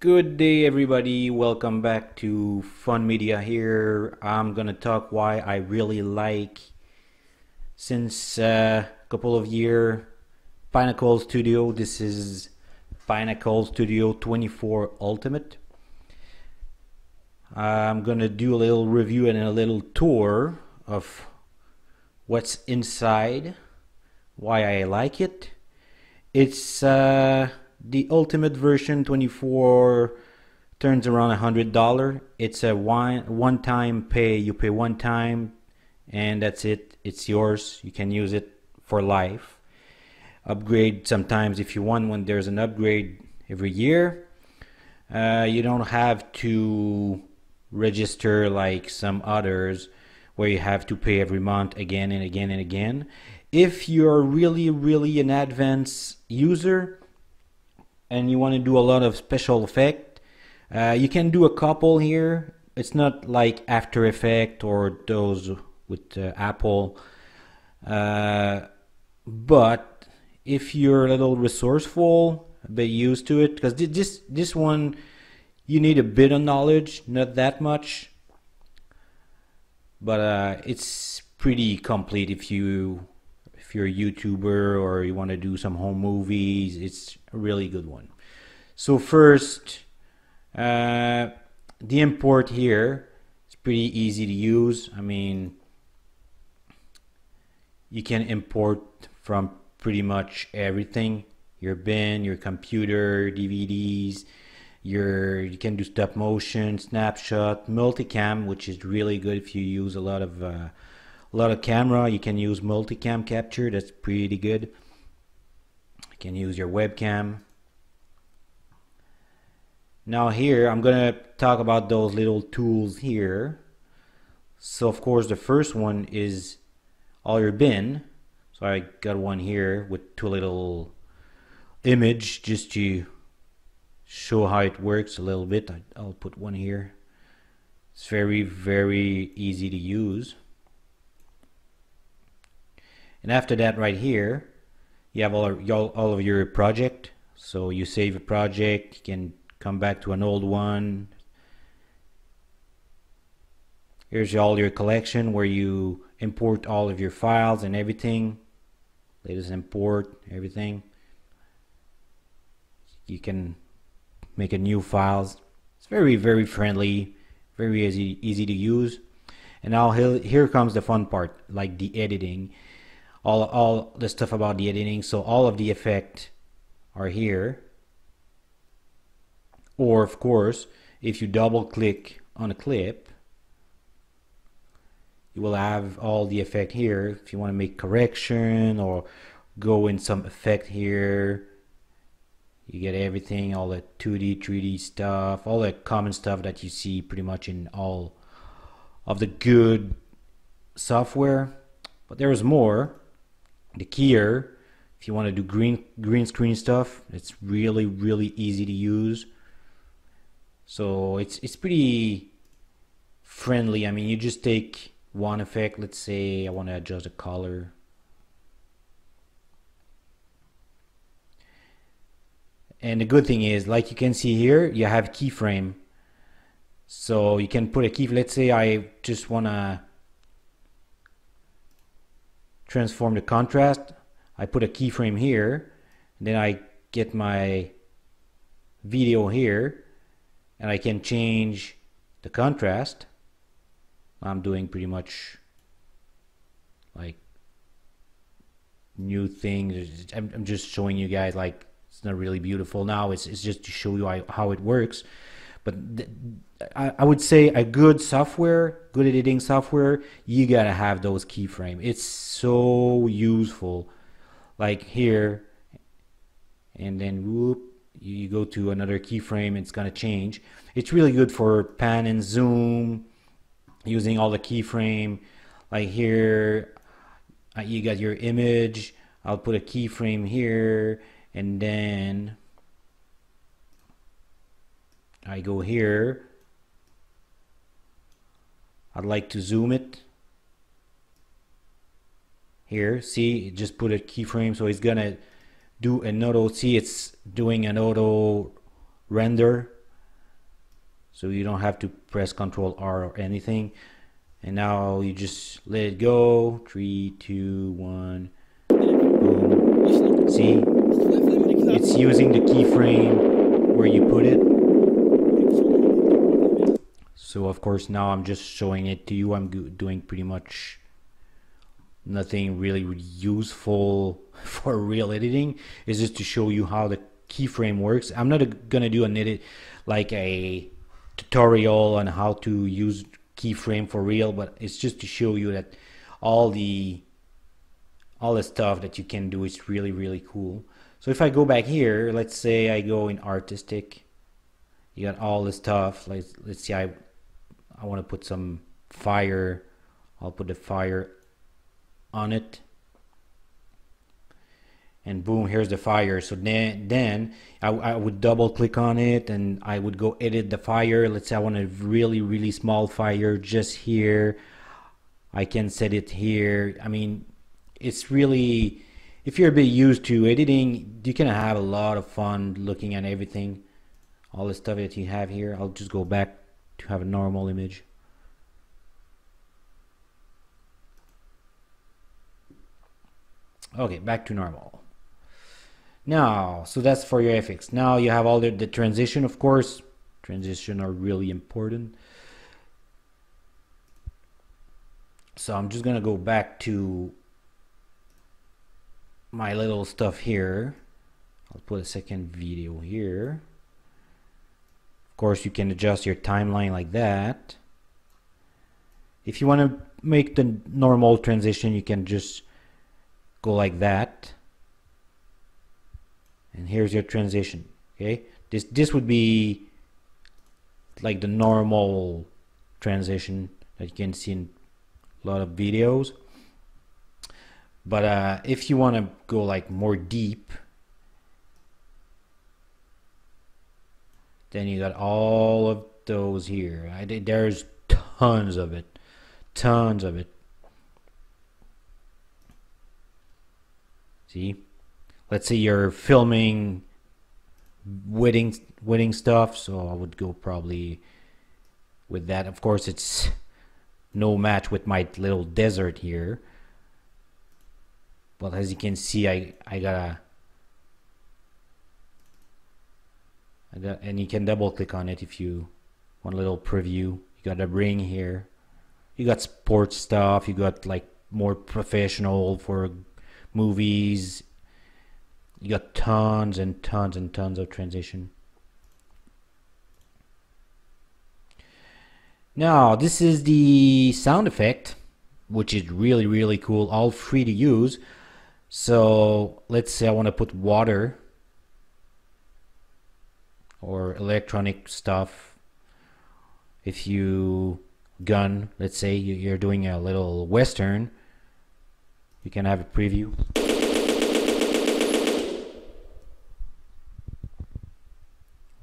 Good day everybody, welcome back to Fun Media here. I'm gonna talk why I really like since a uh, couple of year Pinnacle Studio. This is Pinnacle Studio 24 Ultimate. I'm gonna do a little review and a little tour of what's inside, why I like it. It's uh, the ultimate version 24 turns around a hundred dollar. It's a one one time pay. You pay one time and that's it. It's yours. You can use it for life. Upgrade sometimes if you want when there's an upgrade every year. Uh, you don't have to register like some others where you have to pay every month again and again and again. If you're really really an advanced user and you want to do a lot of special effect, uh, you can do a couple here. It's not like After Effect or those with uh, Apple. Uh, but if you're a little resourceful, a bit used to it, because this this one you need a bit of knowledge, not that much, but uh, it's pretty complete if you if you're a YouTuber or you want to do some home movies, it's a really good one. So first, uh, the import here is pretty easy to use. I mean, you can import from pretty much everything your bin your computer dvds your you can do stop motion snapshot multicam which is really good if you use a lot of uh, a lot of camera. You can use multicam capture. That's pretty good. You can use your webcam. Now here I'm gonna talk about those little tools here. So of course the first one is all your bin. So I got one here with two little image just to show how it works a little bit. I'll put one here. It's very very easy to use and after that right here you have all of, all of your project. So you save a project you can come back to an old one. Here's all your collection where you import all of your files and everything. Latest import everything. You can make a new files. It's very very friendly very easy easy to use. And now here comes the fun part like the editing all all the stuff about the editing. So all of the effect are here. Or of course if you double click on a clip you will have all the effect here. If you want to make correction or go in some effect here you get everything all the 2d 3d stuff all the common stuff that you see pretty much in all of the good software. But there's more the keyer if you want to do green green screen stuff it's really really easy to use. So it's it's pretty friendly. I mean you just take one effect let's say I want to adjust the color. And the good thing is like you can see here you have keyframe. So you can put a key let's say I just want to transform the contrast. I put a keyframe here, then I get my video here, and I can change the contrast. I'm doing pretty much like new things. I'm, I'm just showing you guys like it's not really beautiful now. It's, it's just to show you how, how it works. But I, I would say a good software, good editing software, you gotta have those keyframe. It's so useful. Like here, and then whoop, you go to another keyframe, it's gonna change. It's really good for pan and zoom, using all the keyframe. Like here, uh, you got your image. I'll put a keyframe here, and then I go here I'd like to zoom it here see just put a keyframe so it's gonna do an auto see it's doing an auto render so you don't have to press Control R or anything. And now you just let it go. Three, two, one. Boom. See, it's using the keyframe where you put it. So of course now I'm just showing it to you. I'm doing pretty much nothing really useful for real editing. It's just to show you how the keyframe works. I'm not gonna do an edit like a tutorial on how to use keyframe for real, but it's just to show you that all the all the stuff that you can do is really really cool. So if I go back here, let's say I go in artistic, you got all the stuff. Let's let's see I I want to put some fire I'll put the fire on it. And boom here's the fire. So then then I, I would double click on it and I would go edit the fire. Let's say I want a really really small fire just here. I can set it here. I mean it's really if you're a bit used to editing you can have a lot of fun looking at everything. All the stuff that you have here I'll just go back to have a normal image. Okay, back to normal. Now, so that's for your FX. Now you have all the, the transition, of course. Transition are really important. So I'm just gonna go back to my little stuff here. I'll put a second video here course you can adjust your timeline like that. If you want to make the normal transition you can just go like that. And here's your transition okay? This this would be like the normal transition that you can see in a lot of videos. But uh, if you want to go like more deep Then you got all of those here. I did, there's tons of it, tons of it. See, let's say you're filming wedding wedding stuff, so I would go probably with that. Of course, it's no match with my little desert here. But as you can see, I I got a Uh, and you can double click on it if you want a little preview. You got a ring here. You got sports stuff. You got like more professional for movies. You got tons and tons and tons of transition. Now this is the sound effect which is really really cool all free to use. So let's say I want to put water or electronic stuff. If you gun let's say you're doing a little western you can have a preview.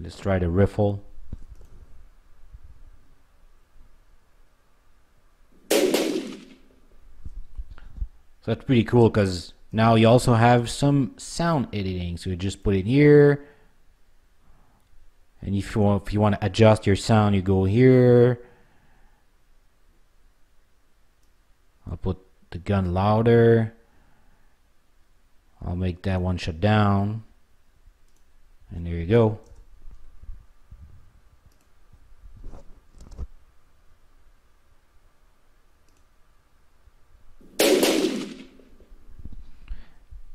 Let's try the riffle. So that's pretty cool because now you also have some sound editing. So you just put it here and if you want, if you want to adjust your sound you go here. I'll put the gun louder. I'll make that one shut down. And there you go.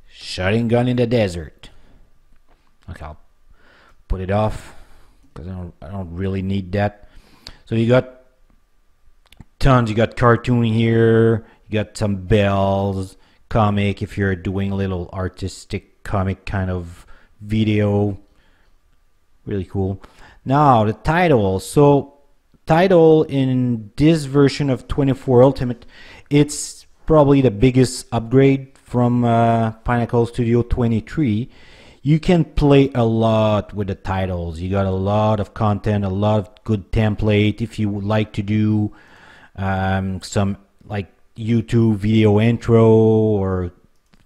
Shutting gun in the desert. Okay I'll put it off because I don't I don't really need that. So you got tons. You got cartoon here. You got some bells, comic if you're doing a little artistic comic kind of video. Really cool. Now the title. So title in this version of 24 Ultimate, it's probably the biggest upgrade from uh, Pinnacle Studio 23 you can play a lot with the titles. You got a lot of content, a lot of good template. If you would like to do um, some like YouTube video intro or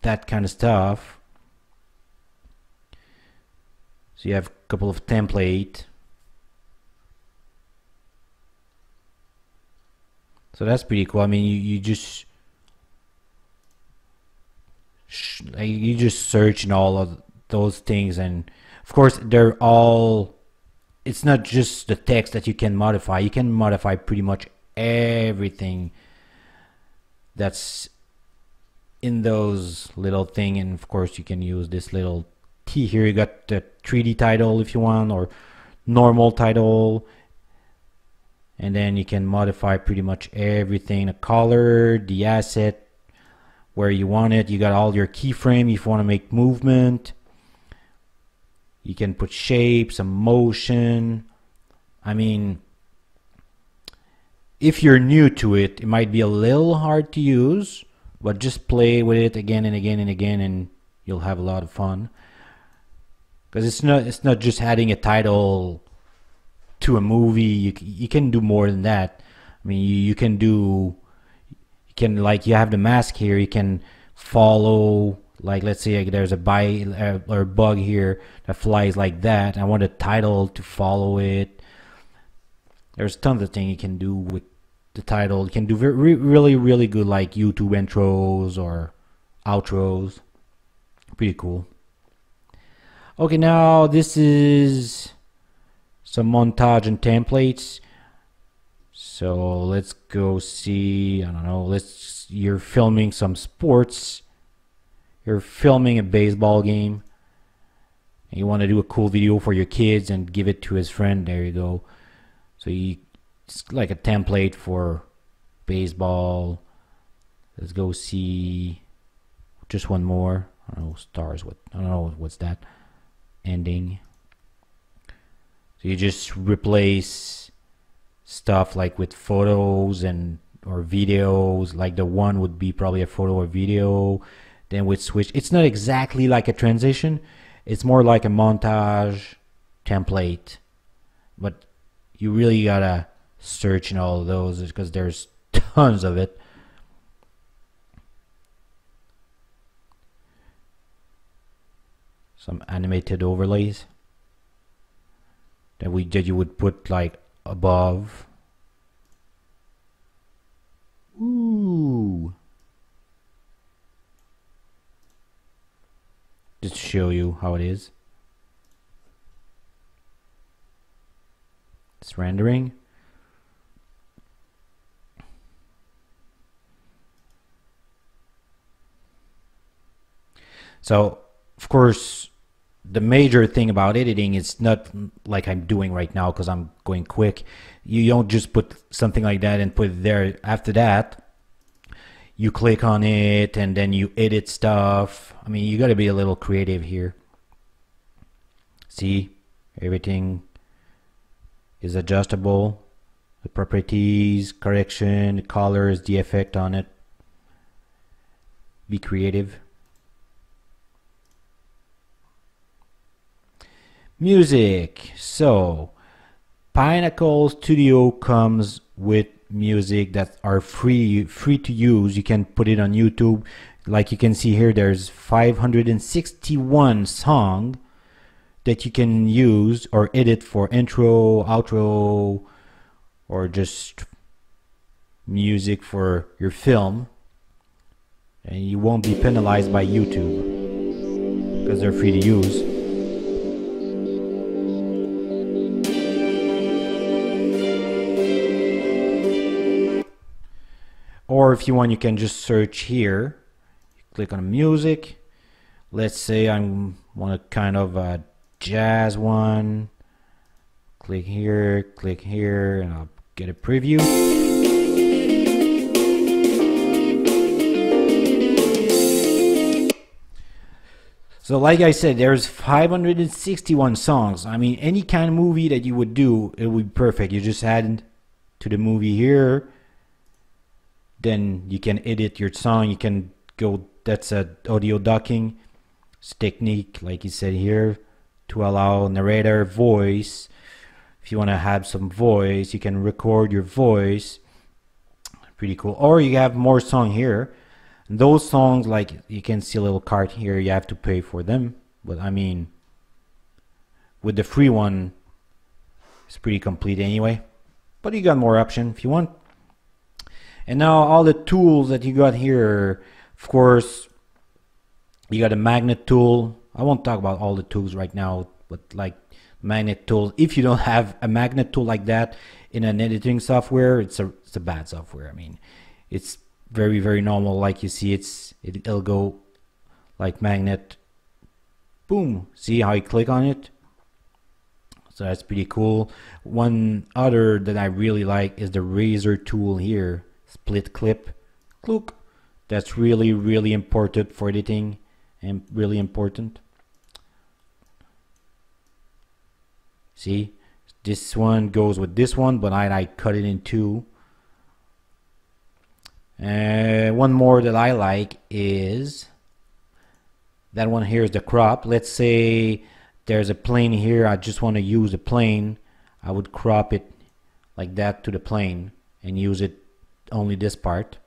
that kind of stuff. So you have a couple of template. So that's pretty cool. I mean, you, you just you just search and all of those things, and of course they're all. It's not just the text that you can modify. You can modify pretty much everything that's in those little thing, and of course you can use this little T here. You got the 3D title if you want, or normal title and then you can modify pretty much everything the color the asset where you want it you got all your keyframe if you want to make movement you can put shapes motion. I mean if you're new to it it might be a little hard to use but just play with it again and again and again and you'll have a lot of fun. Because it's not it's not just adding a title to a movie. You you can do more than that. I mean you, you can do you can like you have the mask here. You can follow like let's say there's a uh, or bug here that flies like that. I want a title to follow it. There's tons of things you can do with the title. You can do really really good like youtube intros or outros. Pretty cool. Okay now this is some montage and templates. So let's go see, I don't know, let's, you're filming some sports. You're filming a baseball game. And you want to do a cool video for your kids and give it to his friend. There you go. So you, it's like a template for baseball. Let's go see just one more. I don't know, stars, what, I don't know, what's that? Ending. So you just replace stuff like with photos and or videos like the one would be probably a photo or video then with switch it's not exactly like a transition it's more like a montage template but you really gotta search in all of those because there's tons of it some animated overlays that we that you would put like above. Ooh. Just to show you how it is. It's rendering. So, of course, the major thing about editing is not like I'm doing right now because I'm going quick. You don't just put something like that and put it there. After that, you click on it and then you edit stuff. I mean, you got to be a little creative here. See, everything is adjustable. The properties, correction, the colors, the effect on it. Be creative. Music. So, Pinnacle Studio comes with music that are free free to use. You can put it on YouTube. Like you can see here, there's 561 song that you can use or edit for intro, outro, or just music for your film. And you won't be penalized by YouTube because they're free to use. Or if you want you can just search here. Click on music. Let's say I want a kind of a jazz one. Click here click here and I'll get a preview. So like I said, there's 561 songs. I mean, any kind of movie that you would do, it would be perfect. You just add to the movie here, then you can edit your song you can go that's a audio ducking. Technique like you said here to allow narrator voice. If you want to have some voice you can record your voice. Pretty cool. Or you have more song here. Those songs like you can see a little card here you have to pay for them. But I mean with the free one it's pretty complete anyway. But you got more option. If you want And now all the tools that you got here, of course, you got a magnet tool. I won't talk about all the tools right now, but like magnet tools. If you don't have a magnet tool like that in an editing software, it's a it's a bad software. I mean, it's very very normal. Like you see, it's it, it'll go like magnet. Boom! See how I click on it? So that's pretty cool. One other that I really like is the razor tool here. Split clip. Look. That's really, really important for editing and really important. See, this one goes with this one, but I, I cut it in two. And one more that I like is that one here is the crop. Let's say there's a plane here I just want to use the plane I would crop it like that to the plane and use it only this part.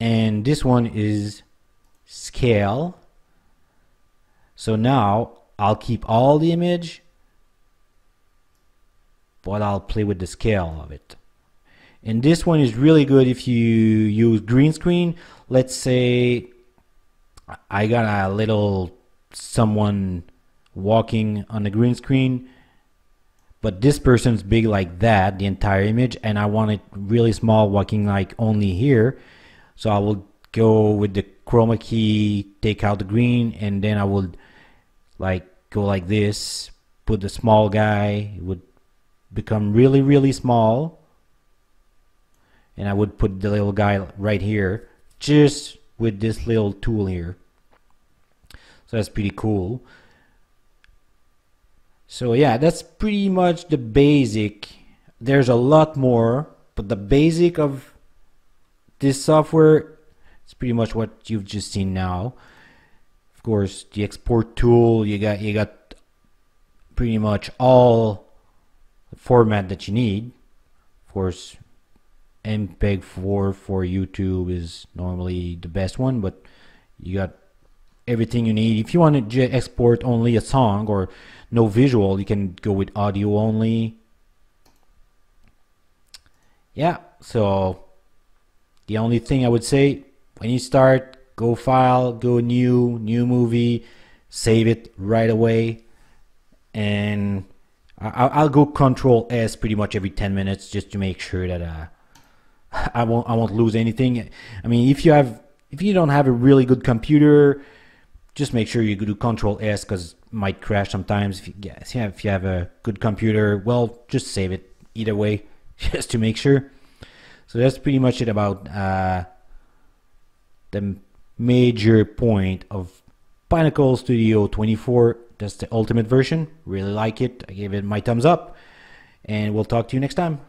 And this one is scale. So now I'll keep all the image but I'll play with the scale of it. And this one is really good if you use green screen. Let's say I got a little someone walking on the green screen but this person's big like that the entire image and I want it really small walking like only here. So I will go with the chroma key take out the green and then I would like go like this put the small guy it would become really really small. And I would put the little guy right here just with this little tool here. So that's pretty cool. So yeah, that's pretty much the basic. There's a lot more, but the basic of this software is pretty much what you've just seen now. Of course, the export tool, you got you got pretty much all the format that you need. Of course, MPEG 4 for YouTube is normally the best one, but you got everything you need. If you want to export only a song or no visual, you can go with audio only. Yeah, so the only thing I would say when you start, go file, go new, new movie, save it right away, and I'll go Control S pretty much every 10 minutes just to make sure that uh, I won't I won't lose anything. I mean, if you have if you don't have a really good computer, just make sure you go do Control S because might crash sometimes. If you, yeah, if you have a good computer, well, just save it either way, just to make sure. So that's pretty much it about uh, the major point of Pinnacle Studio 24. That's the ultimate version. Really like it. I gave it my thumbs up. And we'll talk to you next time.